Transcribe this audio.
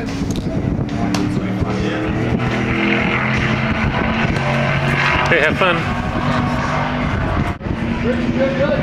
Hey, have fun. Good, good, good.